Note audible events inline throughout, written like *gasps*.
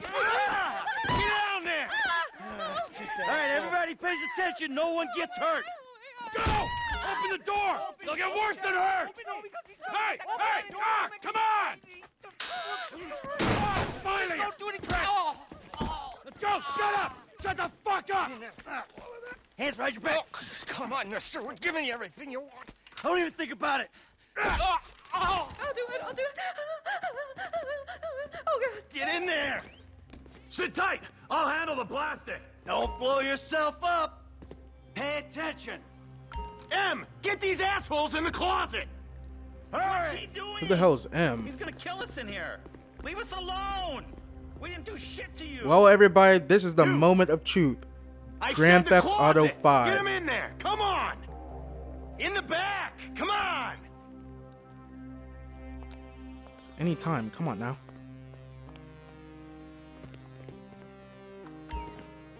Get down there! All right, everybody pays attention. No one gets hurt. Go! Open the door! They'll get worse than hurt! Hey! Hey! Ah! Come on! Oh, finally! Don't do anything. Let's go! Shut up! Shut the fuck up! Hands behind your back. Come on, mister. We're giving you everything you want. Don't even think about it. I'll do it. I'll do it. Oh God. Get in there. Sit tight! I'll handle the plastic! Don't blow yourself up. Pay attention. M, get these assholes in the closet. What's he doing? Who the hell is M? He's gonna kill us in here. Leave us alone. We didn't do shit to you. Well, everybody, this is the moment of truth. I Grand said the Theft Auto closet. 5. Get him in there. Come on. In the back. Come on. Anytime. Come on now.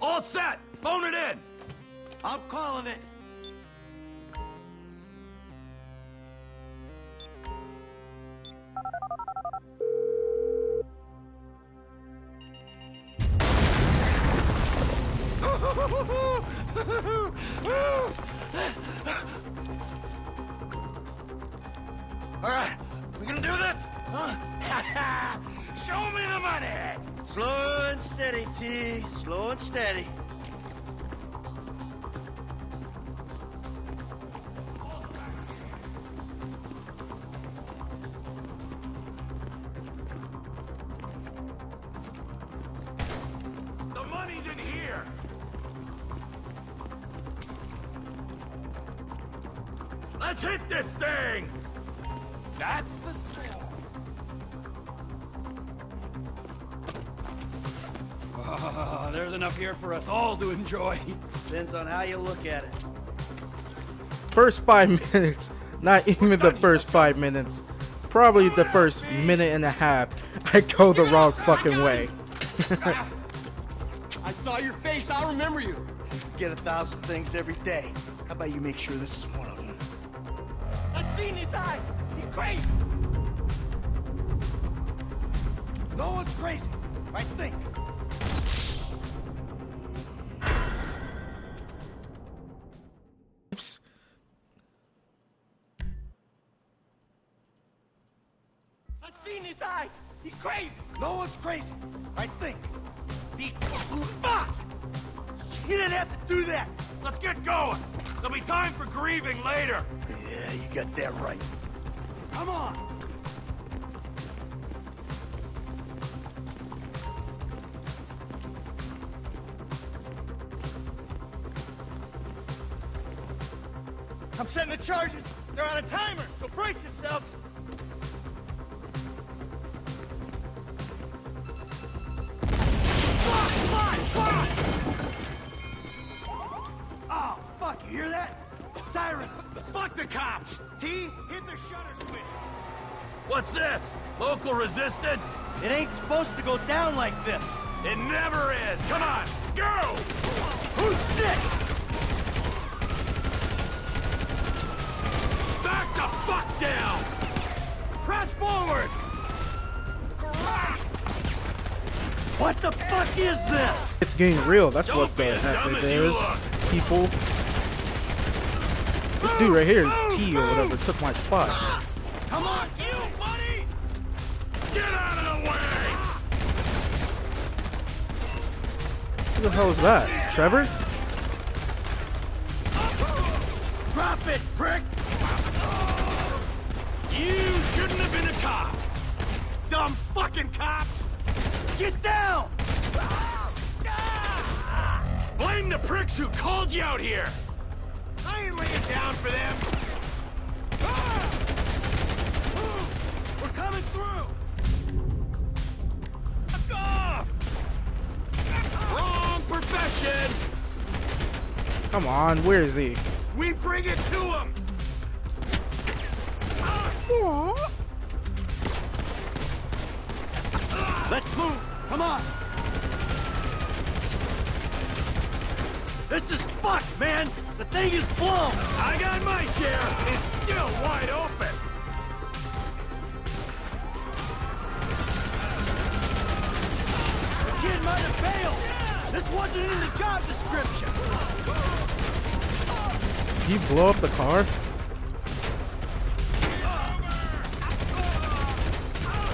All set! Phone it in! I'm calling it. *laughs* All right. We gonna do this? Huh? *laughs* Show me the money. Slow and steady, T. Slow and steady. The money's in here! Let's hit this thing! That's Enough here for us all to enjoy. Depends on how you look at it. First five *laughs* minutes. Not even the first five minutes. Probably the first minute and a half. I go the wrong fucking way. *laughs* I saw your face. I'll remember you. Get a thousand things every day. How about you make sure this is one of them? I've seen his eyes. He's crazy. No one's crazy. I think. He's crazy. No one's crazy. I think. The fuck! You didn't have to do that. Let's get going! There'll be time for grieving later! Yeah, you got that right. Come on. I'm setting the charges. They're on a timer, so brace yourselves. Sirens. Fuck the cops. T, hit the shutter switch. What's this? Local resistance? It ain't supposed to go down like this. It never is! Come on, go! Who's next? Back the fuck down! Press forward. What the fuck is this? It's getting real. That's Don't what be the heck dumb it as you is. look. People. This dude right here, T or whatever, took my spot. Come on, you, buddy. Get out of the way! Who the hell is that? Trevor? Drop it, prick! You shouldn't have been a cop! Dumb fucking cops. Get down! Ah! Blame the pricks who called you out here! I ain't laying down for them. Ah! We're coming through! Fuck off. Wrong profession! Come on, where is he? We bring it to them. Ah! Let's move! Come on! This is fucked, man! The thing is blown! I got my share! It's still wide open! The kid might have failed! This wasn't in the job description. Did he blow up the car?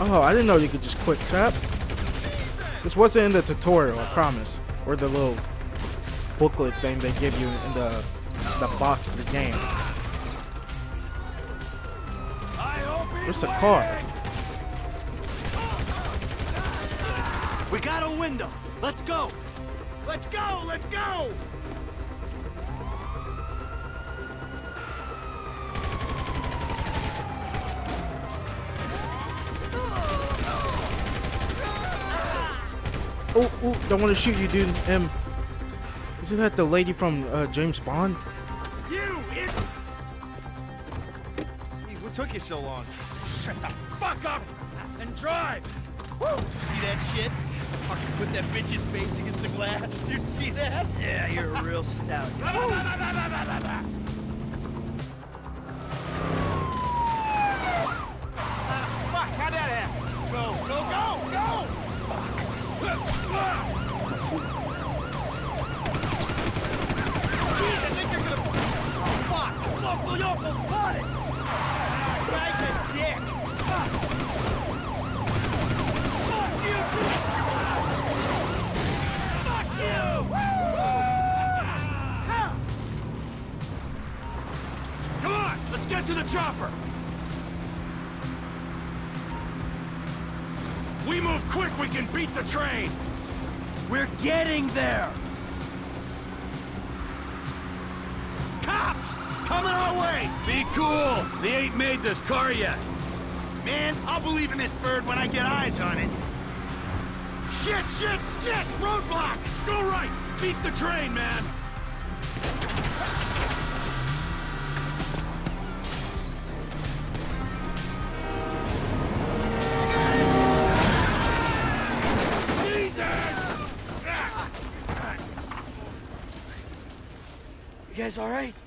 Oh, I didn't know you could just quick tap. This wasn't in the tutorial, I promise. Or the little booklet thing they give you in the the box of the game. Where's the car? We got a window. Let's go. Let's go. Let's go. Oh, oh, don't want to shoot you, dude. Um, isn't that the lady from uh, James Bond? Took you so long? Shut the fuck up and drive! Woo! Did you see that shit? Fucking put that bitch's face against the glass. Did *laughs* you see that? Yeah, you're a real stout. *laughs* Fuck! How'd that happen? Go! Go! Come on, let's get to the chopper! We move quick, we can beat the train! We're getting there! Coming our way! Be cool! They ain't made this car yet! Man, I'll believe in this bird when I get eyes on it. Shit, shit, shit! Roadblock! Go right! Beat the train, man! Jesus! You guys alright? Fuck!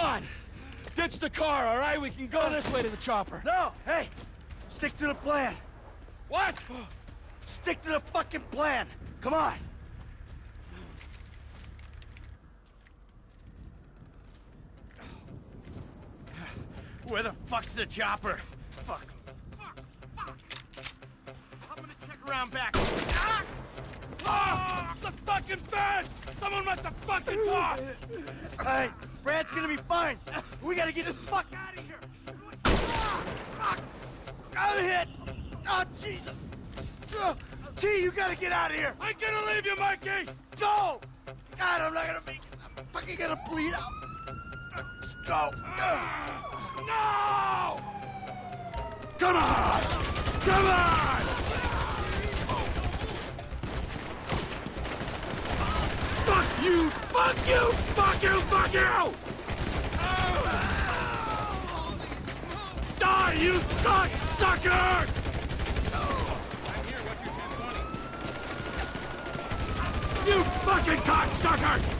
Come on! Ditch the car, alright? We can go this way to the chopper. No! Hey! Stick to the plan! What? Stick to the fucking plan! Come on! Where the fuck's the chopper? Fuck. Fuck. Fuck. I'm gonna check around back. Ah! Ah! The fucking fence! Someone must have fucking talked! Alright, Brad's gonna be fine. We gotta get the fuck out of here. Ah! I'm hit. Oh, Jesus. T, you gotta get out of here. I'm gonna leave you, Mikey! Go! God, I'm not gonna make it. I'm fucking gonna bleed out. Go. No! Come on! Come on! Fuck you! Fuck you! Fuck you! Fuck you! Die, you cocksuckers! You fucking cocksuckers!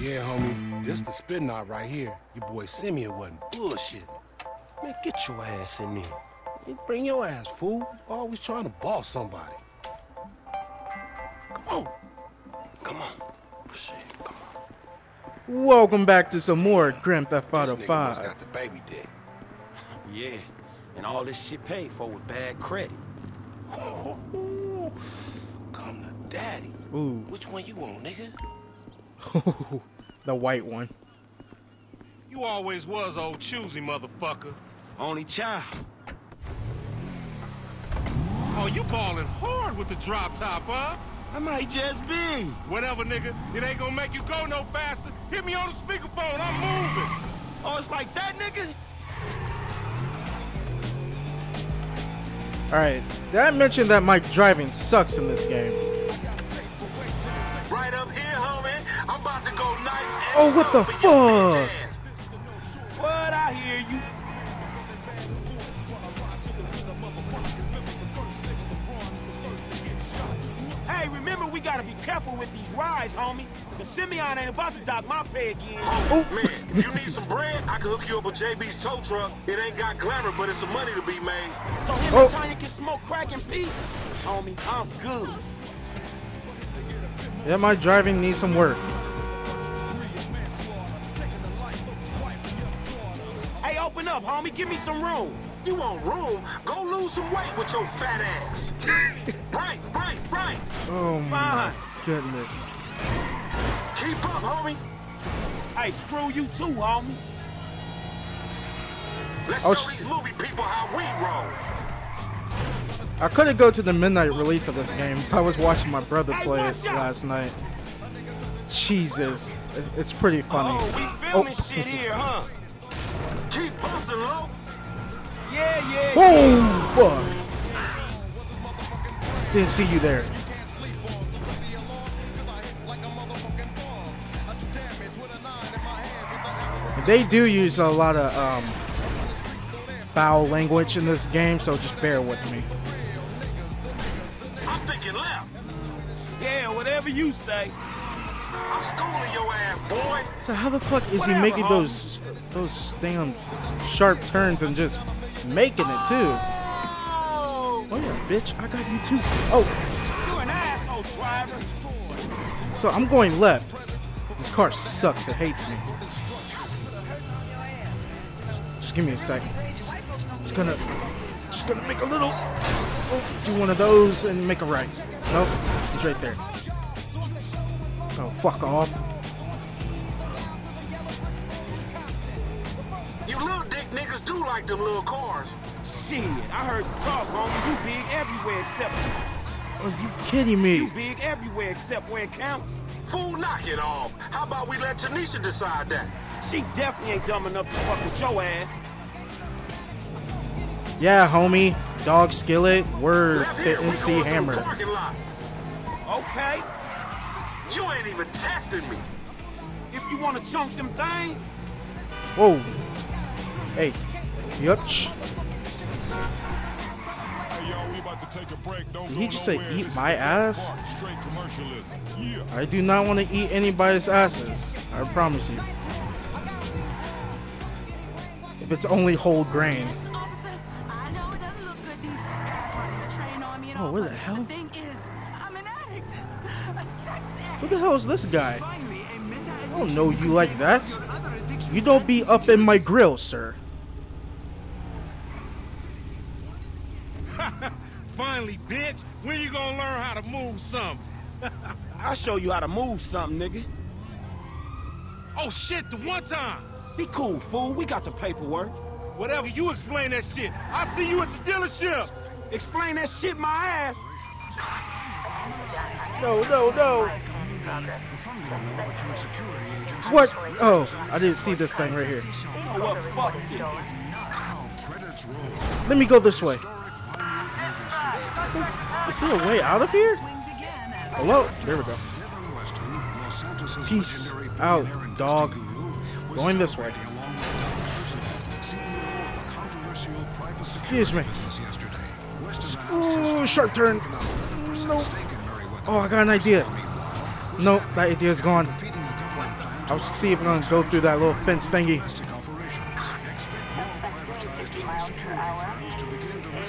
Yeah, homie. This the spin knot right here. Your boy Simeon wasn't bullshitting. Man, get your ass in there. You Bring your ass, fool. Always trying to boss somebody. Come on. Come on. Oh, Welcome back to some more Grand Theft Auto This nigga must got the baby dick. *laughs* Yeah, and all this shit paid for with bad credit. Ooh, *laughs* Come to daddy. Ooh, Which one you want, nigga? *laughs* the white one. You always was old choosy, motherfucker. Only child. Oh, you balling hard with the drop top, huh? I might just be. Whatever, nigga. It ain't gonna make you go no faster. Hit me on the speakerphone. I'm moving. Oh, it's like that, nigga? Alright, did I mention that my driving sucks in this game? Oh, what the slow for your bitch fuck? What? I hear you. Hey, remember we gotta be careful with these rides, homie. The Simeon ain't about to dock my pay again. Oh, man, if you need some bread, I can hook you up with JB's tow truck. It ain't got glamour, but it's some money to be made. So him Oh. and Tanya can smoke crack in peace? Homie, I'm good. Yeah, my driving needs some work. Homie. Give me some room. You want room? Go lose some weight with your fat ass. *laughs* right, right, right. Oh my Fine. goodness. Keep up, homie. Hey, screw you too, homie. Let's Oh, show these movie people how we roll. I couldn't go to the midnight release of this game. I was watching my brother Hey, play it last night. Jesus, it's pretty funny. Oh, we filming oh. shit here, huh? Keep busting low. Yeah, yeah. Boom! Fuck. Didn't see you there. They do use a lot of um, foul language in this game, so just bear with me. I'm thinking left. Yeah, whatever you say. I'm schooling your ass, boy. So how the fuck is he making homie. those those damn sharp turns and just making it too? Oh, yeah, bitch, I got you too. Oh, You an asshole, driver. so I'm going left. This car sucks. It hates me. Just give me a second. Just gonna, just gonna make a little, oh, do one of those and make a right. Nope, it's right there. Oh, fuck off. Them little cars. Shit, I heard you talk, homie. You big everywhere except Are you kidding me? you big everywhere except where it counts. Fool, knock it off. How about we let Tanisha decide that? She definitely ain't dumb enough to fuck with your ass. Yeah, homie. Dog skillet. Word to MC Hammer. Okay? You ain't even testing me. If you want to chunk them things, Whoa. Hey. Yutch. Did he just say eat my ass? I do not want to eat anybody's asses. I promise you. If it's only whole grain. Oh, where the hell? Who the hell is this guy? I don't know you like that. You don't be up in my grill, sir. Finally, bitch. When you gonna learn how to move something? *laughs* I'll show you how to move something, nigga. Oh shit, the one time. Be cool, fool. We got the paperwork. Whatever, you explain that shit. I'll see you at the dealership. Explain that shit my ass. No, no, no. What? Oh, I didn't see this thing right here. You know what? Fuck you. Let me go this way. Is there a way out of here? Hello? There we go. Peace out, dog. Going this way. Excuse me. Ooh, sharp turn. Nope. Oh, I got an idea. Nope, that idea is gone. I'll see if I'm gonna go through that little fence thingy.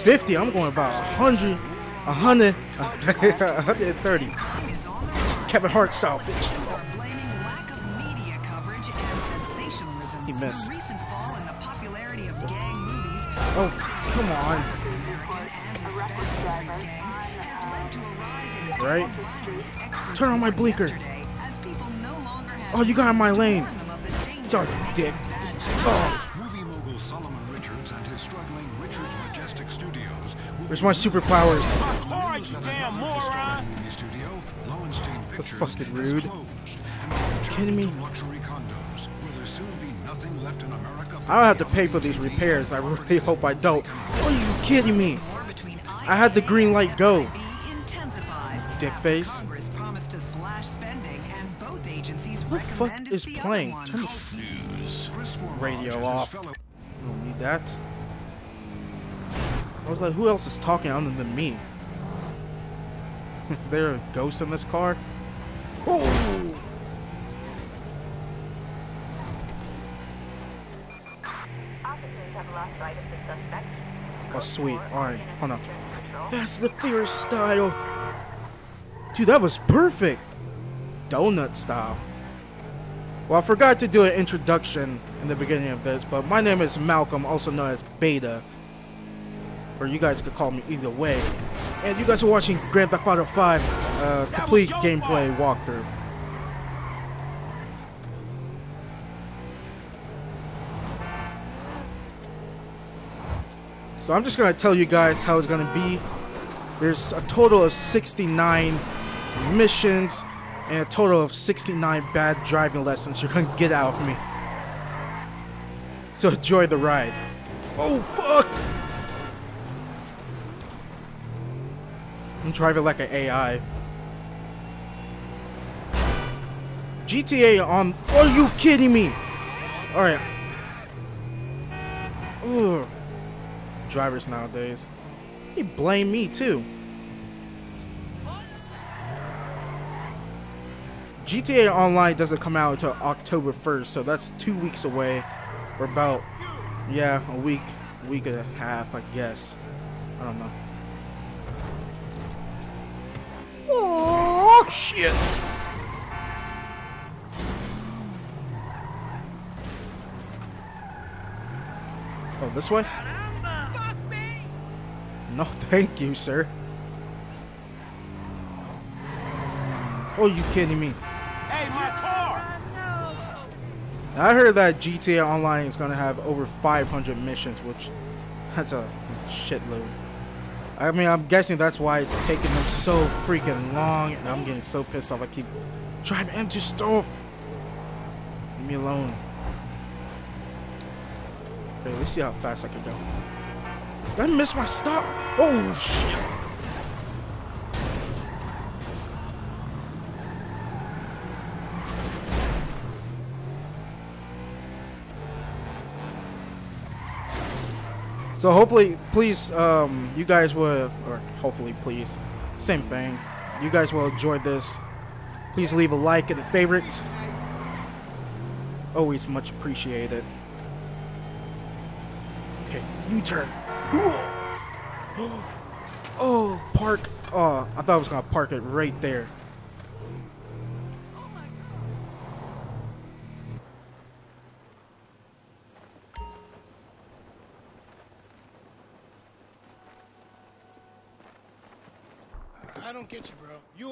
50, I'm going about 100, 100, 130. Kevin Hart style, bitch. He missed. Oh, come on. Right? Turn on my blinker. Oh, you got in my lane. Dark dick. Just- oh. Where's my superpowers? All right, you damn moron. Studio, Lowenstein That's fucking rude. closed, and will Kidding me? return to luxury condos. Will there soon be nothing left in America? I don't have to pay for these repairs. I really *laughs* hope I don't. Are you kidding me? I had the green light go. Dick face. Congress promised to slash spending, and both agencies What the fuck is playing? Turn the radio off. Don't need that. I was like, who else is talking other than me? *laughs* Is there a ghost in this car? Oh! Oh, sweet. Alright, hold on. That's the Furious style. Dude, that was perfect. Donut style. Well, I forgot to do an introduction in the beginning of this, but my name is Malcolm, also known as Baytuh. Or you guys could call me either way. And you guys are watching Grand Theft Auto 5 uh, complete gameplay walkthrough. So I'm just gonna tell you guys how it's gonna be. There's a total of 69 missions and a total of 69 bad driving lessons you're gonna get out of me. So enjoy the ride. Oh fuck! I'm driving like an AI. GTA on. Are you kidding me? Alright. Drivers nowadays. They blame me too. GTA Online doesn't come out until October 1st, so that's two weeks away. Or about, yeah, a week, week and a half, I guess. I don't know. Oh, shit. Oh, this way? No, *laughs* thank you, sir. Oh, you kidding me? Hey, my car! I heard that GTA Online is gonna have over 500 missions, which that's a, that's a shitload. I mean, I'm guessing that's why it's taking them so freaking long, and I'm getting so pissed off. I keep driving into stuff. Leave me alone. Okay, let's see how fast I can go. Did I miss my stop? Oh shit! So hopefully, please, um, you guys will, or hopefully, please, same thing. You guys will enjoy this. Please leave a like and a favorite. Always much appreciated. Okay, U-turn. *gasps* Oh, park. Oh, I thought I was gonna park it right there. I don't get you, bro. You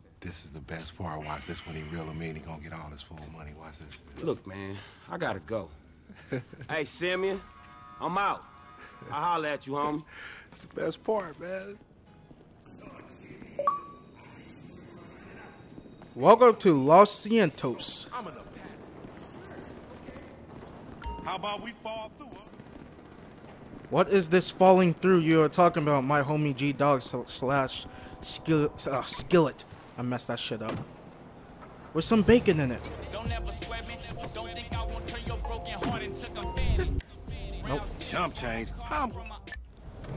This is the best part. Watch this when he reel him in. He gonna get all his full money. Watch this. Look, man, I gotta go. *laughs* hey, Simeon, I'm out. I'll holler at you, homie. It's the best part, man. Welcome to Los Santos. I'm in a panic. How about we fall through? Huh? What is this falling through you are talking about? My homie G Dog slash skillet, uh, skillet. I messed that shit up. With some bacon in it. Don't ever sweat me. Don't think I won't turn your broken heart into confetti. Nope. Chump change. How I'm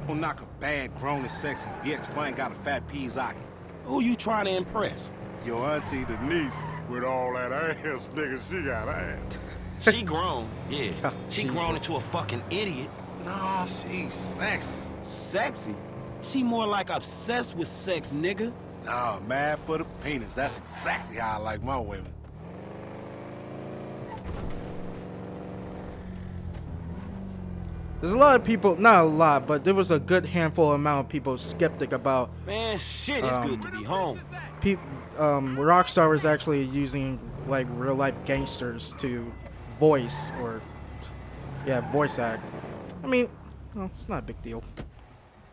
gonna knock a bad, grown and sexy bitch if I ain't got a fat Pizaki? Who you trying to impress? Your auntie Denise. With all that ass, nigga, she got ass. *laughs* She grown, yeah. She Jesus. grown into a fucking idiot. No, she's sexy. Sexy? She more like obsessed with sex, nigga. Nah, mad for the penis. That's exactly how I like my women. There's a lot of people, not a lot, but there was a good handful amount of people skeptic about. Man, shit, it's Um, good to be home. Pe- um, Rockstar was actually using like real life gangsters to voice or, yeah, voice act. I mean, well, it's not a big deal.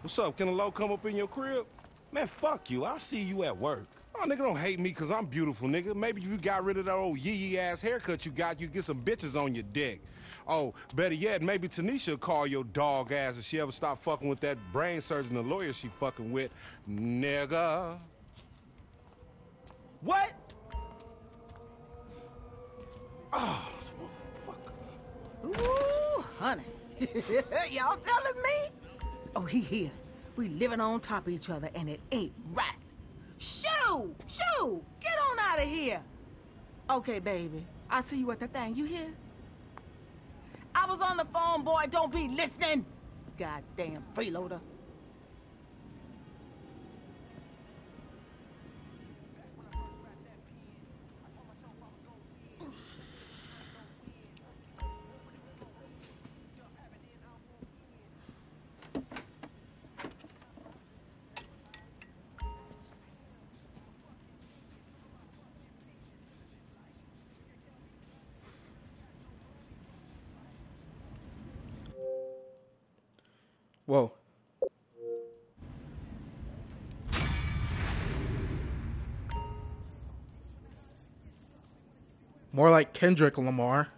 What's up? Can a low come up in your crib? Man, fuck you. I'll see you at work. Oh, nigga, don't hate me because I'm beautiful, nigga. Maybe if you got rid of that old yee-yee ass haircut you got, you get some bitches on your dick. Oh, better yet, maybe Tanisha will call your dog ass if she ever stop fucking with that brain surgeon, the lawyer she fucking with. Nigga. What? Oh, motherfucker. Ooh, honey. *laughs* Y'all telling me? Oh, he here. We living on top of each other, and it ain't right. Shoo! Shoo! Get on out of here. Okay, baby. I'll see you at the thing. You hear? I was on the phone, boy. Don't be listening. Goddamn freeloader. Whoa. More like Kendrick Lamar.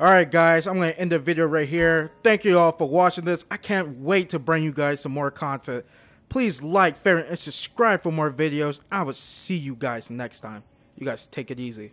Alright guys, I'm going to end the video right here. Thank you all for watching this. I can't wait to bring you guys some more content. Please like, favorite, and subscribe for more videos. I will see you guys next time. You guys take it easy.